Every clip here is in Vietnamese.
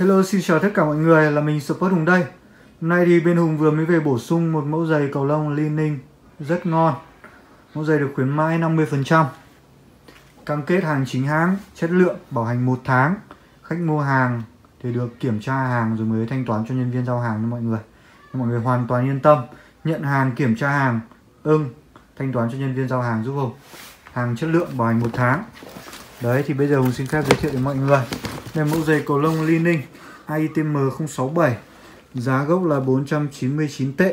Hello xin chào tất cả mọi người là mình Support Hùng đây. Hôm nay thì bên Hùng vừa mới về bổ sung một mẫu giày cầu lông lining rất ngon. Mẫu giày được khuyến mãi 50% Cam kết hàng chính hãng, chất lượng, bảo hành 1 tháng. Khách mua hàng thì được kiểm tra hàng rồi mới thanh toán cho nhân viên giao hàng cho mọi người. Mọi người hoàn toàn yên tâm Nhận hàng, kiểm tra hàng, ưng, thanh toán cho nhân viên giao hàng giúp Hùng. Hàng chất lượng bảo hành 1 tháng. Đấy thì bây giờ Hùng xin phép giới thiệu đến mọi người. Đây mẫu giày cầu lông Li Ninh ITM 067 Giá gốc là 499 tệ.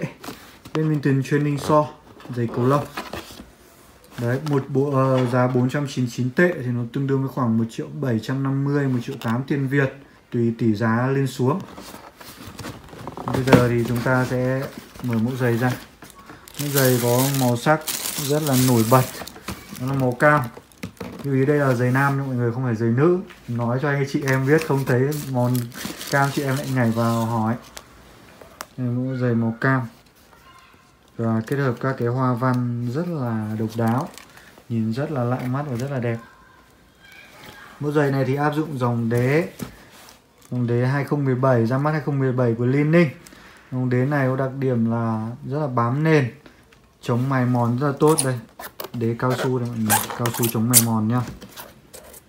Bên Badminton Training So Giày cầu lông. Đấy, một bộ uh, giá 499 tệ thì nó tương đương với khoảng 1 triệu 750, 1 triệu 8 tiền Việt Tùy tỷ giá lên xuống. Bây giờ thì chúng ta sẽ mở mẫu giày ra. Mẫu giày có màu sắc rất là nổi bật Nó là màu cam lưu ý đây là giày nam nhưng mọi người không phải giày nữ. Nói cho anh chị em biết, không thấy món cam chị em lại nhảy vào hỏi. Đây mũ giày màu cam. Và kết hợp các cái hoa văn rất là độc đáo. Nhìn rất là lạ mắt và rất là đẹp. Mẫu giày này thì áp dụng dòng đế. Dòng đế 2017 ra mắt 2017 của Liên Ninh. Dòng đế này có đặc điểm là rất là bám nền. Chống mài mòn rất là tốt đây đế cao su này mọi người. Cao su chống mài mòn nhá.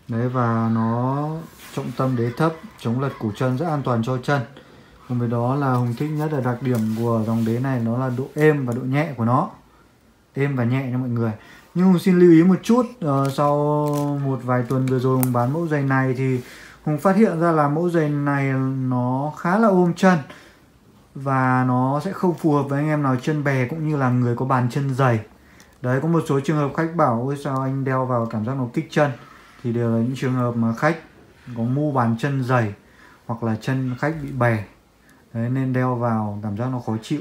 Đấy và nó trọng tâm đế thấp chống lật cổ chân rất an toàn cho chân. Cùng với đó là hùng thích nhất là đặc điểm của dòng đế này nó là độ êm và độ nhẹ của nó. Êm và nhẹ nha mọi người. Nhưng hùng xin lưu ý một chút uh, sau một vài tuần vừa rồi hùng bán mẫu giày này thì hùng phát hiện ra là mẫu giày này nó khá là ôm chân. Và nó sẽ không phù hợp với anh em nào chân bè cũng như là người có bàn chân dày đấy, có một số trường hợp khách bảo, ôi, sao anh đeo vào cảm giác nó kích chân? Thì đều là những trường hợp mà khách có mu bàn chân dày hoặc là chân khách bị bè. Đấy, nên đeo vào cảm giác nó khó chịu.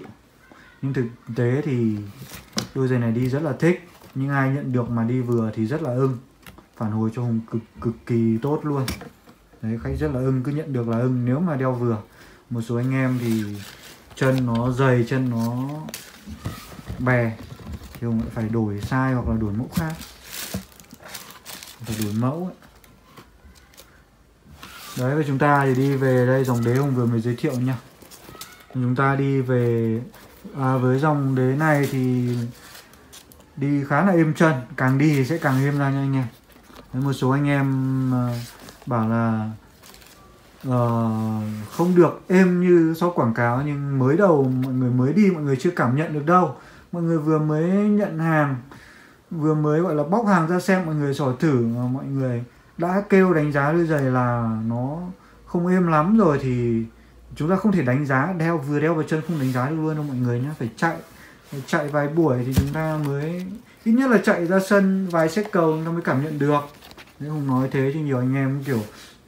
Nhưng thực tế thì đôi giày này đi rất là thích. Nhưng ai nhận được mà đi vừa thì rất là ưng. Phản hồi cho hùng cực cực kỳ tốt luôn. Đấy, khách rất là ưng, cứ nhận được là ưng. Nếu mà đeo vừa, một số anh em thì chân nó dày, chân nó bè thì hùng lại phải đổi size hoặc là đổi mẫu khác. Phải đổi mẫu ấy. đấy và chúng ta thì đi về đây dòng đế hùng vừa mới giới thiệu nha chúng ta đi về à, với dòng đế này thì đi khá là êm chân. Càng đi thì sẽ càng êm ra nha anh em. Đấy, một số anh em uh, bảo là uh, không được êm như sau quảng cáo nhưng mới đầu mọi người mới đi mọi người chưa cảm nhận được đâu mọi người vừa mới nhận hàng, vừa mới, gọi là, bóc hàng ra xem, mọi người sỏi thử mà mọi người đã kêu đánh giá đôi giày là nó không êm lắm rồi thì chúng ta không thể đánh giá, đeo, vừa đeo vào chân không đánh giá được luôn đâu mọi người nhé phải chạy phải chạy vài buổi thì chúng ta mới, ít nhất là chạy ra sân vài xét cầu nó mới cảm nhận được. Nếu không nói thế thì nhiều anh em kiểu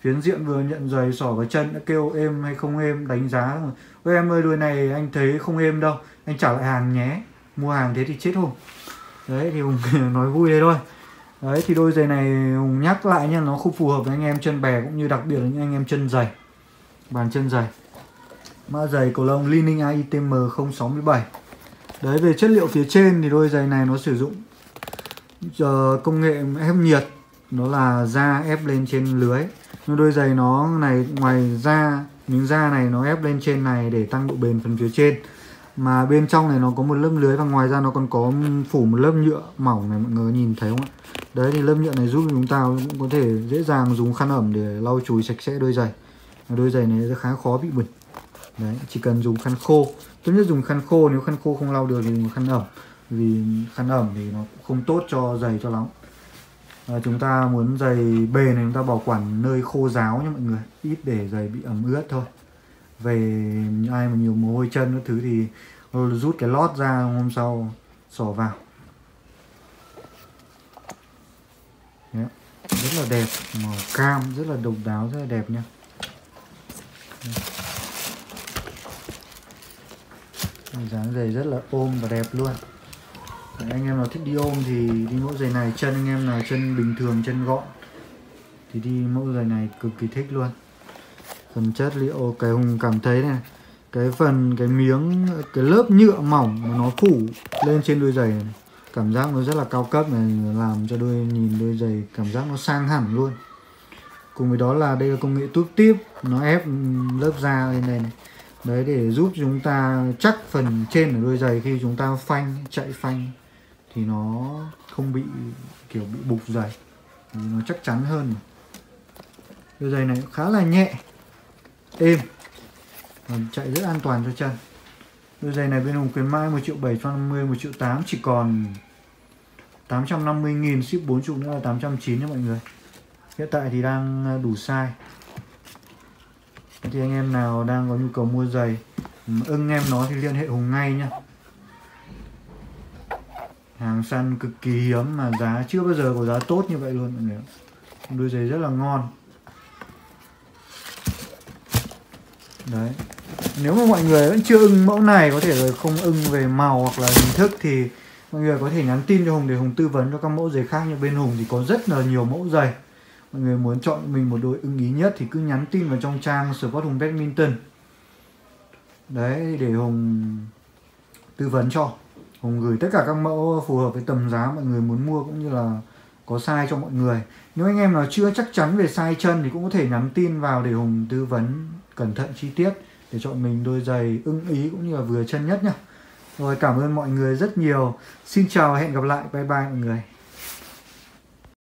phiến diện vừa nhận giày sỏ vào chân đã kêu êm hay không êm, đánh giá. Rồi ôi em ơi, đôi này anh thấy không êm đâu, anh trả lại hàng nhé mua hàng thế thì chết hùng đấy thì hùng nói vui đây thôi. Đấy thì đôi giày này hùng nhắc lại nha nó không phù hợp với anh em chân bè cũng như đặc biệt là những anh em chân dày bàn chân dày mã giày cầu lông Lining AITM 067 đấy về chất liệu phía trên thì đôi giày này nó sử dụng uh, công nghệ ép nhiệt nó là da ép lên trên lưới. Nhưng đôi giày nó này ngoài da miếng da này nó ép lên trên này để tăng độ bền phần phía trên mà bên trong này nó có một lớp lưới và ngoài ra nó còn có phủ một lớp nhựa mỏng này mọi người nhìn thấy không ạ? Đấy thì lớp nhựa này giúp chúng ta cũng có thể dễ dàng dùng khăn ẩm để lau chùi sạch sẽ đôi giày. Đôi giày này khá khó bị bẩn. Đấy chỉ cần dùng khăn khô. Tốt nhất dùng khăn khô nếu khăn khô không lau được thì dùng khăn ẩm. Vì khăn ẩm thì nó không tốt cho giày cho lắm. À, chúng ta muốn giày bền này chúng ta bảo quản nơi khô ráo nha mọi người. Ít để giày bị ẩm ướt thôi về ai mà nhiều mồ hôi chân các thứ thì rút cái lót ra hôm sau xỏ vào. Đấy. rất là đẹp màu cam rất là độc đáo rất là đẹp nha. Dáng giày rất là ôm và đẹp luôn. Đấy, anh em nào thích đi ôm thì đi mẫu giày này chân anh em nào chân bình thường chân gọn thì đi mẫu giày này cực kỳ thích luôn phần chất liệu, cái hùng cảm thấy này, cái phần, cái miếng, cái lớp nhựa mỏng mà nó phủ lên trên đôi giày này, cảm giác nó rất là cao cấp này làm cho đôi, nhìn đôi giày cảm giác nó sang hẳn luôn. Cùng với đó là đây là công nghệ túp tiếp, nó ép lớp da lên đây này. Đấy, để giúp chúng ta chắc phần trên của đôi giày khi chúng ta phanh, chạy phanh, thì nó không bị, kiểu bị bục giày. Nó chắc chắn hơn đôi giày này khá là nhẹ êm. Và chạy rất an toàn cho chân đôi giày này bên Hùng khuyến mãi 1 triệu 750 1 triệu 8 chỉ còn 850 nghìn, ship 40 nữa là 890 nha mọi người. Hiện tại thì đang ờ, đủ size. Thì anh em nào đang có nhu cầu mua giày ừ, ưng em nó thì liên hệ Hùng ngay nhá. Hàng săn cực kỳ hiếm mà giá chưa bao giờ có giá tốt như vậy luôn, mọi người đôi giày rất là ngon. Đấy. Nếu mà mọi người vẫn chưa ưng mẫu này, có thể là không ưng về màu hoặc là hình thức thì mọi người có thể nhắn tin cho Hùng để Hùng tư vấn cho các mẫu giày khác. Như bên Hùng thì có rất là nhiều mẫu giày mọi người muốn chọn mình một đôi ưng ý nhất thì cứ nhắn tin vào trong trang Sport Hùng Badminton. Đấy, để Hùng tư vấn cho. Hùng gửi tất cả các mẫu phù hợp với tầm giá mọi người muốn mua cũng như là có size cho mọi người. Nếu anh em nào chưa chắc chắn về size chân thì cũng có thể nhắn tin vào để Hùng tư vấn cẩn thận chi tiết để chọn mình đôi giày ưng ý cũng như là vừa chân nhất nhá. Rồi cảm ơn mọi người rất nhiều. Xin chào và hẹn gặp lại. Bye bye mọi người.